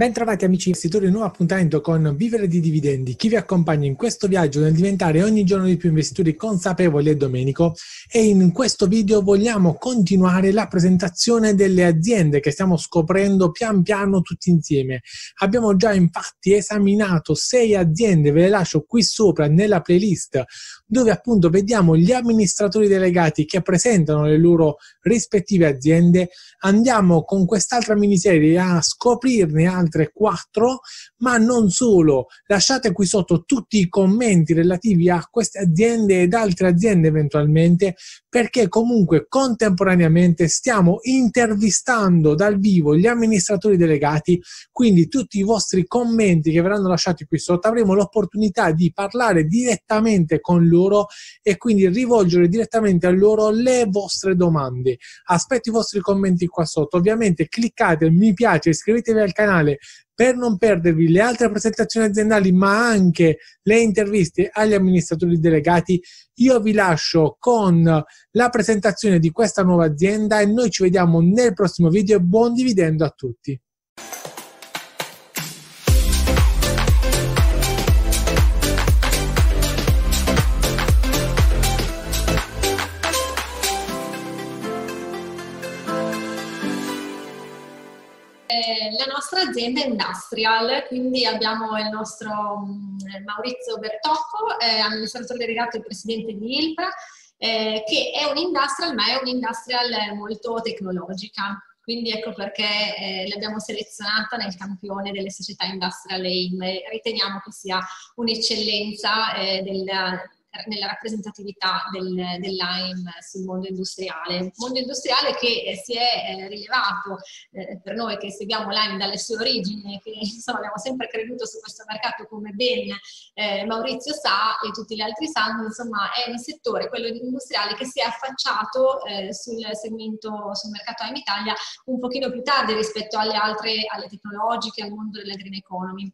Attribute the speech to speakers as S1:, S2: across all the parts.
S1: Bentrovati amici investitori, un nuovo appuntamento con Vivere di Dividendi. Chi vi accompagna in questo viaggio nel diventare ogni giorno di più investitori consapevoli è Domenico e in questo video vogliamo continuare la presentazione delle aziende che stiamo scoprendo pian piano tutti insieme. Abbiamo già infatti esaminato sei aziende, ve le lascio qui sopra nella playlist dove appunto vediamo gli amministratori delegati che presentano le loro rispettive aziende. Andiamo con quest'altra miniserie a scoprirne altre quattro, ma non solo. Lasciate qui sotto tutti i commenti relativi a queste aziende ed altre aziende eventualmente, perché comunque contemporaneamente stiamo intervistando dal vivo gli amministratori delegati, quindi tutti i vostri commenti che verranno lasciati qui sotto avremo l'opportunità di parlare direttamente con loro e quindi rivolgere direttamente a loro le vostre domande. Aspetto i vostri commenti qua sotto. Ovviamente cliccate mi piace, iscrivetevi al canale per non perdervi le altre presentazioni aziendali, ma anche le interviste agli amministratori delegati, io vi lascio con la presentazione di questa nuova azienda e noi ci vediamo nel prossimo video buon dividendo a tutti.
S2: La nostra azienda è industrial, quindi abbiamo il nostro mm, Maurizio Bertocco, eh, amministratore delegato e presidente di ILPRA, eh, che è un industrial, ma è un industrial molto tecnologica. Quindi ecco perché eh, l'abbiamo selezionata nel campione delle società industrial AIM. Riteniamo che sia un'eccellenza eh, del, nella rappresentatività del, dell'AIM sul mondo industriale. Mondo industriale che eh, si è eh, rilevato eh, per noi che seguiamo l'AIM dalle sue origini che insomma abbiamo sempre creduto su questo mercato come ben Maurizio sa e tutti gli altri sanno, insomma è un settore, quello industriale, che si è affacciato sul segmento, sul mercato AIM Italia un pochino più tardi rispetto alle altre, alle tecnologiche, al mondo della green economy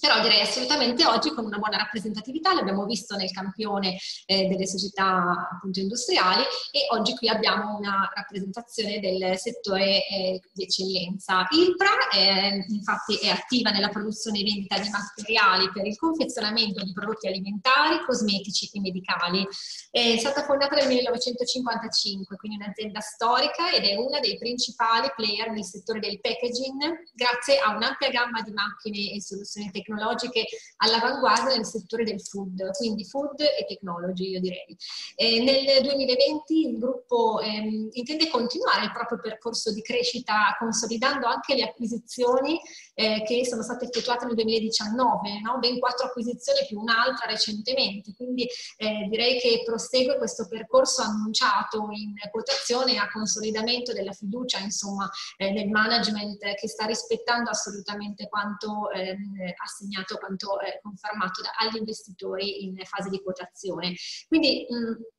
S2: però direi assolutamente oggi con una buona rappresentatività, l'abbiamo visto nel campione eh, delle società appunto industriali e oggi qui abbiamo una rappresentazione del settore eh, di eccellenza. ILPRA eh, infatti è attiva nella produzione e vendita di materiali per il confezionamento di prodotti alimentari, cosmetici e medicali. È stata fondata nel 1955, quindi un'azienda storica ed è una dei principali player nel settore del packaging grazie a un'ampia gamma di macchine e soluzioni tecnologiche tecnologiche all'avanguardia nel settore del food, quindi food e technology io direi. E nel 2020 il gruppo ehm, intende continuare il proprio percorso di crescita consolidando anche le acquisizioni eh, che sono state effettuate nel 2019, no? ben quattro acquisizioni più un'altra recentemente, quindi eh, direi che prosegue questo percorso annunciato in quotazione a consolidamento della fiducia insomma eh, nel management che sta rispettando assolutamente quanto ehm, assegnato, quanto eh, confermato da, agli investitori in fase di quotazione. Quindi mh,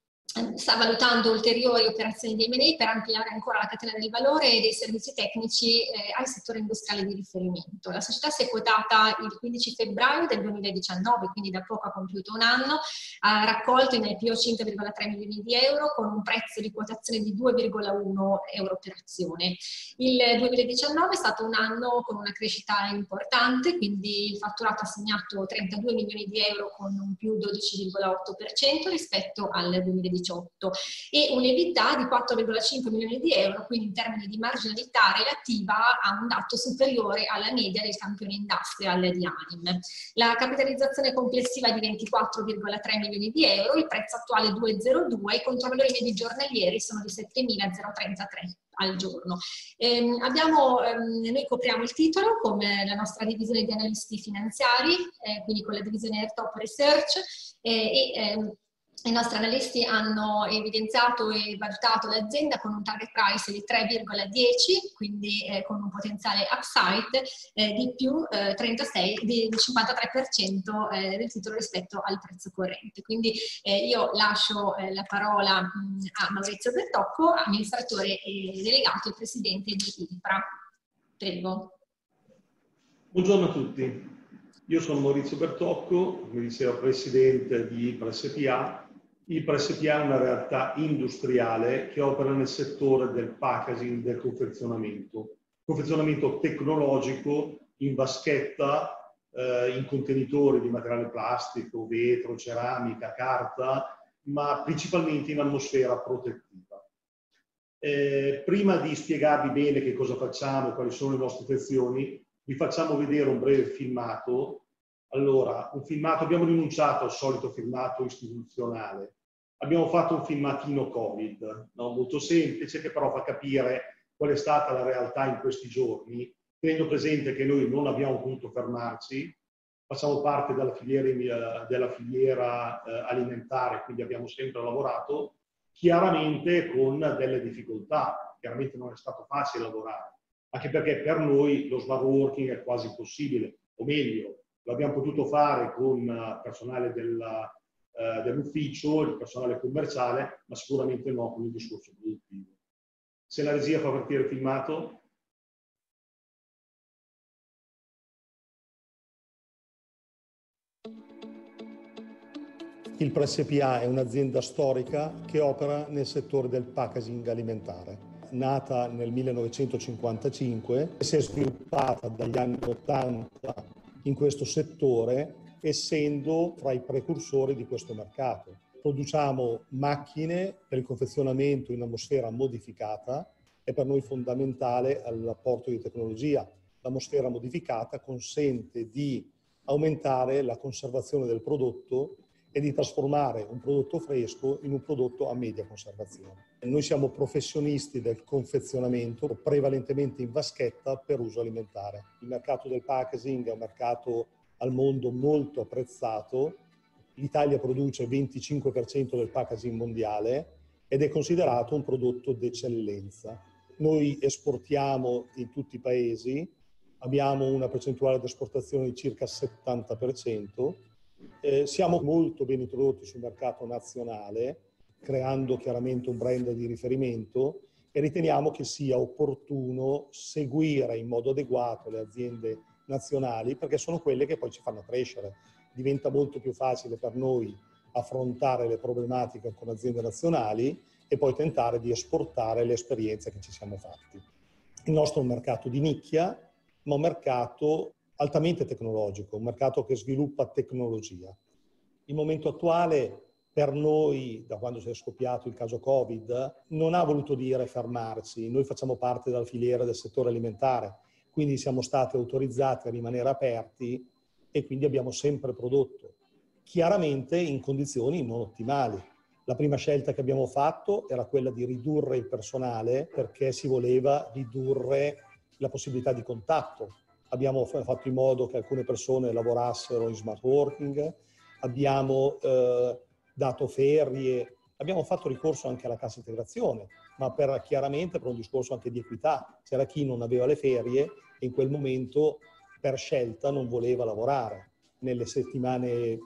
S2: sta valutando ulteriori operazioni di M&A per ampliare ancora la catena del valore e dei servizi tecnici eh, al settore industriale di riferimento. La società si è quotata il 15 febbraio del 2019, quindi da poco ha compiuto un anno, ha raccolto in IPO 5,3 milioni di euro con un prezzo di quotazione di 2,1 euro per azione. Il 2019 è stato un anno con una crescita importante, quindi il fatturato ha segnato 32 milioni di euro con un più 12,8% rispetto al 2019 2018 e un'EBITDA di 4,5 milioni di euro, quindi in termini di marginalità relativa a un dato superiore alla media del campione industrial di Anim. La capitalizzazione complessiva è di 24,3 milioni di euro, il prezzo attuale 2,02 e i controvalori medi giornalieri sono di 7.033 al giorno. Eh, abbiamo, ehm, noi copriamo il titolo come la nostra divisione di analisti finanziari, eh, quindi con la divisione Airtop Research eh, e ehm, i nostri analisti hanno evidenziato e valutato l'azienda con un target price di 3,10, quindi eh, con un potenziale upside eh, di più eh, 36, di 53% eh, del titolo rispetto al prezzo corrente. Quindi eh, io lascio eh, la parola mh, a Maurizio Bertocco, amministratore delegato e presidente di ILPRA. Prego.
S3: Buongiorno a tutti. Io sono Maurizio Bertocco, come diceva presidente di IPRA SPA il PRSPA è una realtà industriale che opera nel settore del packaging, del confezionamento, confezionamento tecnologico
S4: in vaschetta, eh, in contenitori di materiale plastico, vetro, ceramica, carta, ma principalmente in atmosfera protettiva. Eh, prima di spiegarvi bene che cosa facciamo, quali sono le nostre intenzioni, vi facciamo vedere un breve filmato. Allora, un filmato, abbiamo rinunciato al solito filmato istituzionale, abbiamo fatto un filmatino Covid, no? molto semplice, che però fa capire qual è stata la realtà in questi giorni, tenendo presente che noi non abbiamo potuto fermarci, facciamo parte della filiera, eh, della filiera eh, alimentare, quindi abbiamo sempre lavorato, chiaramente con delle difficoltà, chiaramente non è stato facile lavorare, anche perché per noi lo smart working è quasi impossibile, o meglio, lo abbiamo potuto fare con eh, personale della, eh, dell'ufficio, il personale commerciale, ma sicuramente no con il discorso produttivo. Se la regia fa partire il filmato.
S3: Il PRSPA è un'azienda storica che opera nel settore del packaging alimentare. Nata nel 1955 e si è sviluppata dagli anni 80 in questo settore, essendo fra i precursori di questo mercato. Produciamo macchine per il confezionamento in atmosfera modificata, è per noi fondamentale l'apporto di tecnologia. L'atmosfera modificata consente di aumentare la conservazione del prodotto e di trasformare un prodotto fresco in un prodotto a media conservazione. Noi siamo professionisti del confezionamento, prevalentemente in vaschetta per uso alimentare. Il mercato del packaging è un mercato al mondo molto apprezzato. L'Italia produce il 25% del packaging mondiale ed è considerato un prodotto d'eccellenza. Noi esportiamo in tutti i paesi, abbiamo una percentuale di esportazione di circa 70%, eh, siamo molto ben introdotti sul mercato nazionale, creando chiaramente un brand di riferimento e riteniamo che sia opportuno seguire in modo adeguato le aziende nazionali perché sono quelle che poi ci fanno crescere. Diventa molto più facile per noi affrontare le problematiche con aziende nazionali e poi tentare di esportare le esperienze che ci siamo fatti. Il nostro è un mercato di nicchia, ma un mercato altamente tecnologico, un mercato che sviluppa tecnologia. Il momento attuale per noi, da quando si è scoppiato il caso Covid, non ha voluto dire fermarsi. Noi facciamo parte della filiera del settore alimentare, quindi siamo stati autorizzati a rimanere aperti e quindi abbiamo sempre prodotto, chiaramente in condizioni non ottimali. La prima scelta che abbiamo fatto era quella di ridurre il personale perché si voleva ridurre la possibilità di contatto abbiamo fatto in modo che alcune persone lavorassero in smart working, abbiamo eh, dato ferie, abbiamo fatto ricorso anche alla cassa integrazione, ma per, chiaramente per un discorso anche di equità. C'era chi non aveva le ferie e in quel momento per scelta non voleva lavorare. Nelle settimane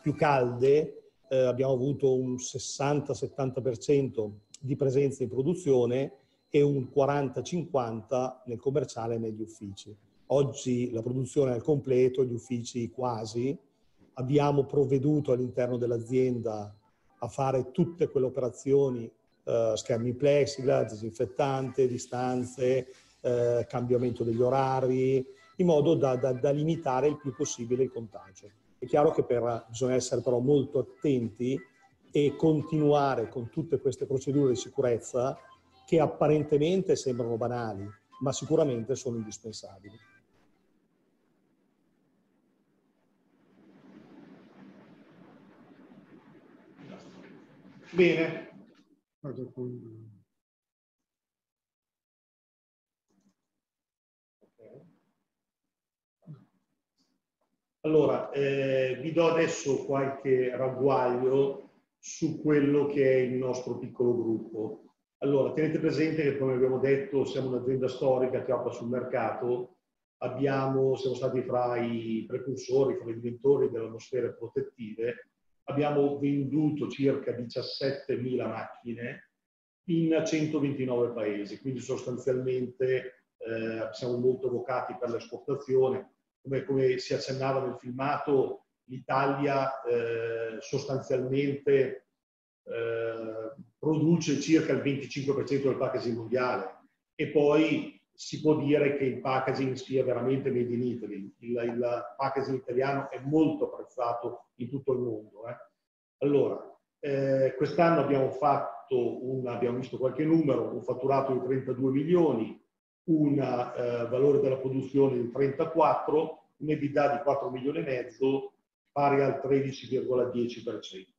S3: più calde eh, abbiamo avuto un 60-70% di presenza in produzione e un 40-50% nel commerciale e negli uffici. Oggi la produzione è al completo, gli uffici quasi. Abbiamo provveduto all'interno dell'azienda a fare tutte quelle operazioni, eh, schermi plexiglass, disinfettante, distanze, eh, cambiamento degli orari, in modo da, da, da, limitare il più possibile il contagio. È chiaro che per, bisogna essere però molto attenti e continuare con tutte queste procedure di sicurezza che apparentemente sembrano banali, ma sicuramente sono indispensabili.
S4: Bene. Allora, eh, vi do adesso qualche ragguaglio su quello che è il nostro piccolo gruppo. Allora, tenete presente che, come abbiamo detto, siamo un'azienda storica che opera sul mercato, abbiamo, siamo stati fra i precursori, fra i inventori delle atmosfere protettive abbiamo venduto circa 17.000 macchine in 129 paesi, quindi sostanzialmente eh, siamo molto vocati per l'esportazione. Come, come, si accennava nel filmato, l'Italia eh, sostanzialmente eh, produce circa il 25% del packaging mondiale e poi
S3: si può dire che il packaging sia veramente made in Italy. Il, il packaging italiano è molto apprezzato in tutto il mondo. Eh. Allora, eh, quest'anno abbiamo fatto, un, abbiamo visto qualche numero, un fatturato di 32 milioni, un eh, valore della produzione di 34, un EBITDA di 4 milioni e mezzo, pari al 13,10%.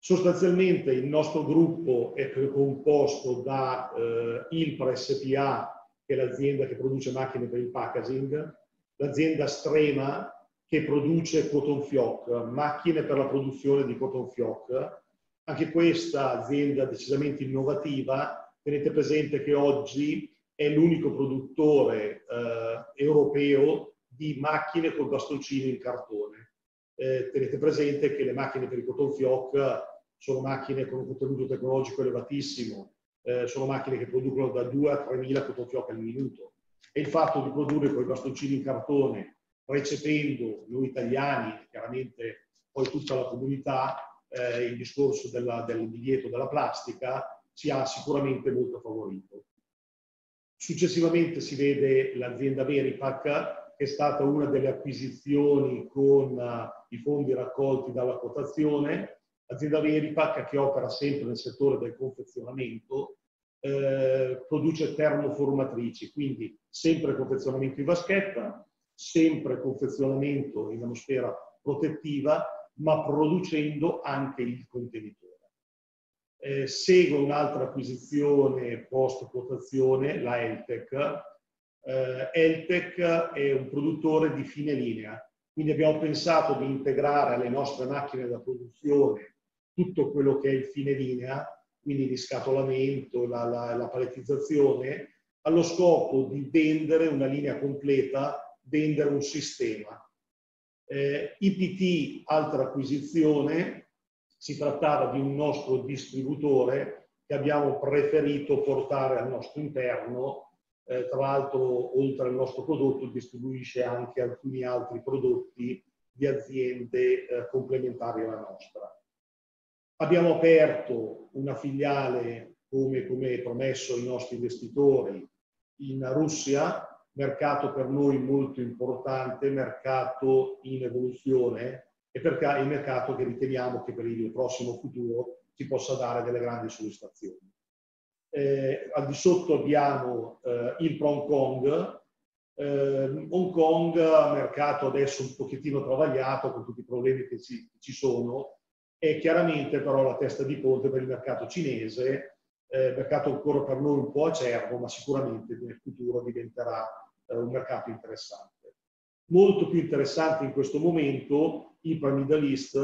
S3: Sostanzialmente il nostro gruppo è composto da eh, Ilpra SPA, che è l'azienda che produce macchine per il packaging, l'azienda Strema, che produce cotton fioc, macchine per la produzione di cotton fioc. Anche questa azienda decisamente innovativa, tenete presente che oggi è l'unico produttore eh, europeo di macchine con bastoncini in cartone. Eh, tenete presente che le macchine per il cotton fioc sono macchine con un contenuto tecnologico elevatissimo, eh, sono macchine che producono da 2 a 3 mila cotton fioc al minuto. E il fatto di produrre con i bastoncini in cartone recependo noi italiani, chiaramente poi tutta la comunità, eh, il discorso della, del divieto della plastica ci ha sicuramente molto favorito. Successivamente si vede l'azienda Veripac, che è stata una delle acquisizioni con uh, i fondi raccolti dalla quotazione, l'azienda Veripac che opera sempre nel settore del confezionamento, eh, produce termoformatrici, quindi sempre confezionamento in vaschetta, sempre confezionamento in atmosfera protettiva, ma producendo anche il contenitore. Eh, segue un'altra acquisizione post quotazione, la Eltec. Eh, Eltec è un produttore di fine linea, quindi abbiamo pensato di integrare alle nostre macchine da produzione tutto quello che è il fine linea, quindi il riscatolamento, la, la, la palettizzazione, allo scopo di vendere una linea completa vendere un sistema. Eh, IPT, altra acquisizione, si trattava di un nostro distributore che abbiamo preferito portare al nostro interno. Eh, tra l'altro, oltre al nostro prodotto, distribuisce anche alcuni altri prodotti di aziende eh, complementari alla nostra. Abbiamo aperto una filiale, come, come promesso ai nostri investitori, in Russia, mercato per noi molto importante, mercato in evoluzione e perché è il mercato che riteniamo che per il prossimo futuro ci possa dare delle grandi soddisfazioni. Eh, al di sotto abbiamo eh, il Hong Kong, eh, Hong Kong, mercato adesso un pochettino travagliato con tutti i problemi che ci, ci sono, è chiaramente però la testa di ponte per il mercato cinese, eh, mercato ancora per noi un po' acerbo, ma sicuramente nel futuro diventerà eh, un mercato interessante. Molto più interessante in questo momento il Middle East,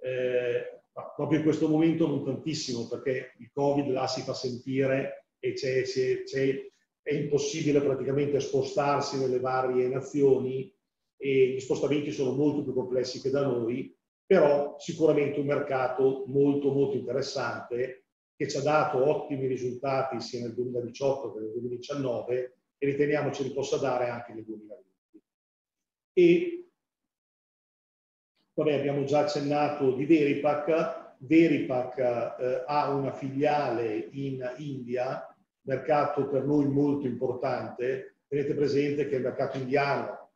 S3: eh, proprio in questo momento non tantissimo perché il Covid là si fa sentire e c'è, c'è, c'è, è impossibile praticamente spostarsi nelle varie nazioni e gli spostamenti sono molto più complessi che da noi, però sicuramente un mercato molto molto interessante che ci ha dato ottimi risultati sia nel 2018 che nel 2019 e riteniamo ce li possa dare anche nel 2020. E vabbè, abbiamo già accennato di Veripac. Veripac eh, ha una filiale in India, mercato per noi molto importante. Tenete presente che il mercato indiano,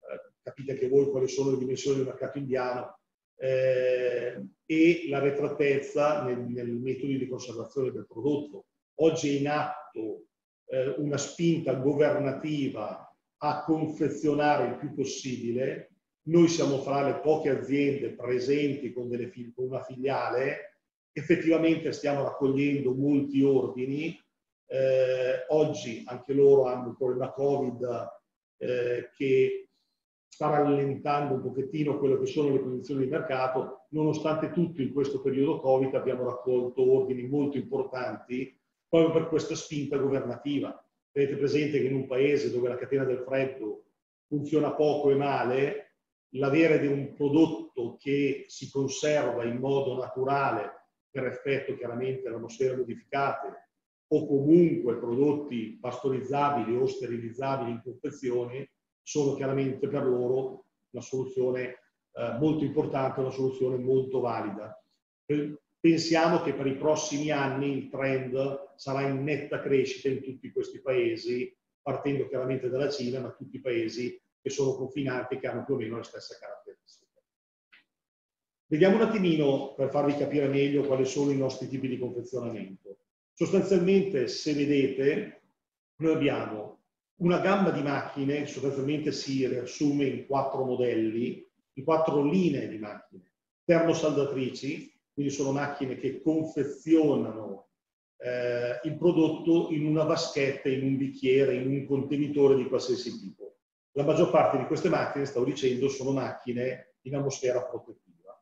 S3: eh, capite anche voi quali sono le dimensioni del mercato indiano, eh, e la retratezza nel, nel metodo di conservazione del prodotto. Oggi è in atto eh, una spinta governativa a confezionare il più possibile. Noi siamo fra le poche aziende presenti con, delle, con una filiale, effettivamente stiamo raccogliendo molti ordini. Eh, oggi anche loro hanno il problema Covid eh, che sta rallentando un pochettino quello che sono le condizioni di mercato. Nonostante tutto, in questo periodo Covid abbiamo raccolto ordini molto importanti proprio per questa spinta governativa. Tenete presente che in un paese dove la catena del freddo funziona poco e male, l'avere un prodotto che si conserva in modo naturale per effetto chiaramente delle atmosfere modificate o comunque prodotti pastorizzabili o sterilizzabili in confezioni sono chiaramente per loro una soluzione eh, molto importante, una soluzione molto valida. Pensiamo che per i prossimi anni il trend sarà in netta crescita in tutti questi paesi, partendo chiaramente dalla Cina, ma tutti i paesi che sono confinanti e che hanno più o meno le stesse caratteristiche. Vediamo un attimino, per farvi capire meglio, quali sono i nostri tipi di confezionamento. Sostanzialmente, se vedete, noi abbiamo una gamma di macchine, sostanzialmente si riassume in quattro modelli, in quattro linee di macchine. Termosaldatrici, quindi sono macchine che confezionano eh, il prodotto in una vaschetta, in un bicchiere, in un contenitore di qualsiasi tipo. La maggior parte di queste macchine, stavo dicendo, sono macchine in atmosfera protettiva.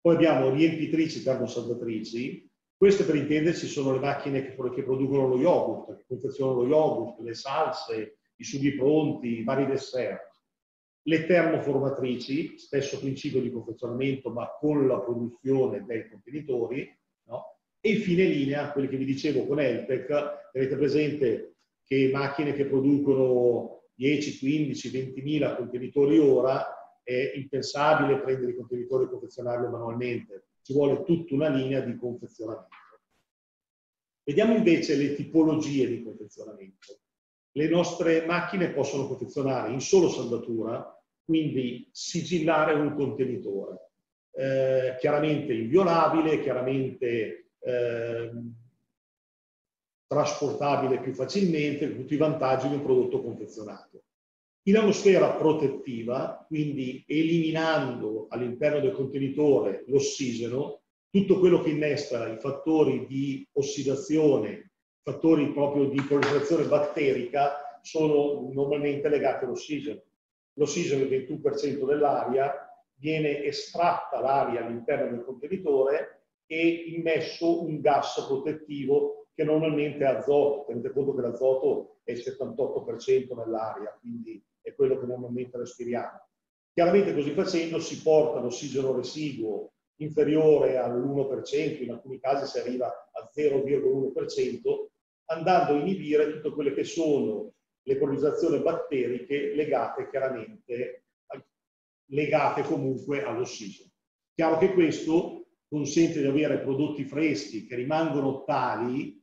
S3: Poi abbiamo riempitrici termosaldatrici, queste per intenderci sono le macchine che, che producono lo yogurt, che confezionano lo yogurt, le salse, i sughi pronti, i vari dessert. Le termoformatrici, stesso principio di confezionamento ma con la produzione dei contenitori, no? e infine linea, quelli che vi dicevo con Eltec, avete presente che macchine che producono 10, 15, 20 mila contenitori ora, è impensabile prendere i contenitori e confezionarli manualmente ci vuole tutta una linea di confezionamento. Vediamo invece le tipologie di confezionamento. Le nostre macchine possono confezionare in solo saldatura, quindi sigillare un contenitore. Eh, chiaramente inviolabile, chiaramente eh, trasportabile più facilmente, tutti i vantaggi di un prodotto confezionato. In atmosfera protettiva, quindi eliminando all'interno del contenitore l'ossigeno, tutto quello che innesta i fattori di ossidazione, fattori proprio di proliferazione batterica, sono normalmente legati all'ossigeno. L'ossigeno è il 21% dell'aria, viene estratta l'aria all'interno del contenitore e immesso un gas protettivo che normalmente è azoto. Tenete conto che l'azoto è il 78% nell'aria, quindi è quello che normalmente respiriamo. Chiaramente così facendo si porta l'ossigeno residuo inferiore all'1%, in alcuni casi si arriva a 0,1%, andando a inibire tutte quelle che sono le proliferazioni batteriche legate chiaramente, legate comunque all'ossigeno. Chiaro che questo consente di avere prodotti freschi che rimangono tali.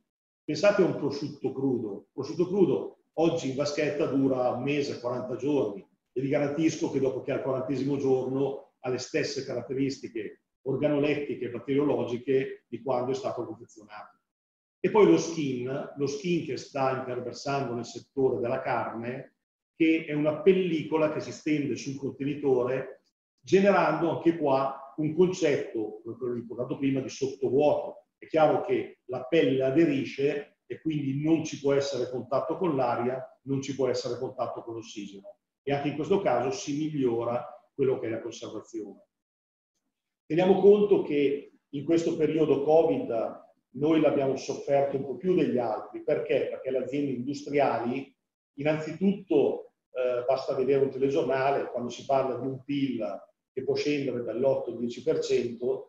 S3: Pensate a un prosciutto crudo. Il prosciutto crudo Oggi in vaschetta dura un mese, 40 giorni e vi garantisco che dopo che al 40 giorno ha le stesse caratteristiche organolettiche e batteriologiche di quando è stato confezionato. E poi lo skin, lo skin che sta imperversando nel settore della carne, che è una pellicola che si stende sul contenitore, generando anche qua un concetto, quello ricordato prima, di sottovuoto. È chiaro che la pelle aderisce e quindi non ci può essere contatto con l'aria, non ci può essere contatto con l'ossigeno. E anche in questo caso si migliora quello che è la conservazione. Teniamo conto che in questo periodo Covid noi l'abbiamo sofferto un po' più degli altri. Perché? Perché le aziende industriali, innanzitutto eh, basta vedere un telegiornale, quando si parla di un PIL che può scendere dall'8 al 10%,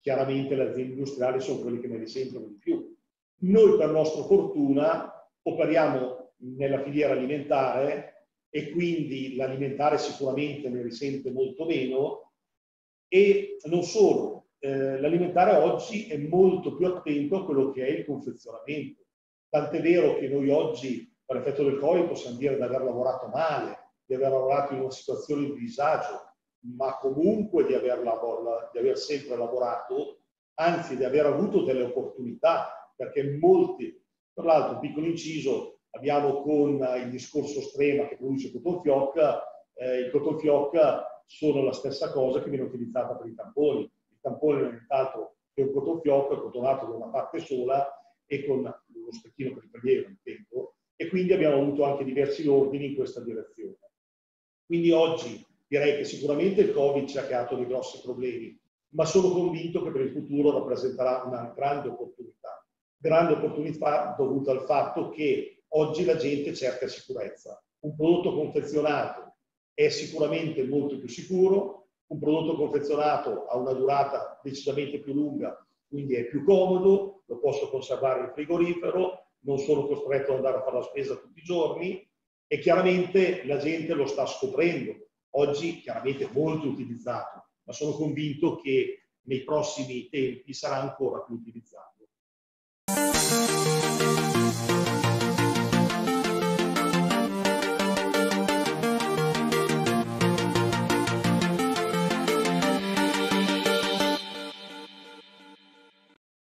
S3: chiaramente le aziende industriali sono quelle che ne risentono di più noi per nostra fortuna operiamo nella filiera alimentare e quindi l'alimentare sicuramente ne risente molto meno e non solo, eh, l'alimentare oggi è molto più attento a quello che è il confezionamento. Tant'è vero che noi oggi, per effetto del Covid, possiamo dire di aver lavorato male, di aver lavorato in una situazione di disagio, ma comunque di aver, di aver sempre lavorato, anzi di aver avuto delle opportunità perché molti, tra l'altro, piccolo inciso, abbiamo con il discorso Strema che produce cotton fioc, eh, il cotton fioc sono la stessa cosa che viene utilizzata per i tamponi. Il tampone è nient'altro che un cotton fioc cotonato da una parte sola e con lo stecchino per il prelievo, tempo, e quindi abbiamo avuto anche diversi ordini in questa direzione. Quindi oggi direi che sicuramente il Covid ci ha creato dei grossi problemi, ma sono convinto che per il futuro rappresenterà una grande opportunità grande opportunità dovuta al fatto che oggi la gente cerca sicurezza. Un prodotto confezionato è sicuramente molto più sicuro, un prodotto confezionato ha una durata decisamente più lunga, quindi è più comodo, lo posso conservare in frigorifero, non sono costretto ad andare a fare la spesa tutti i giorni e chiaramente la gente lo sta scoprendo. Oggi chiaramente molto utilizzato, ma sono convinto che nei prossimi tempi sarà ancora più utilizzato.